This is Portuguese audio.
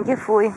em que fui.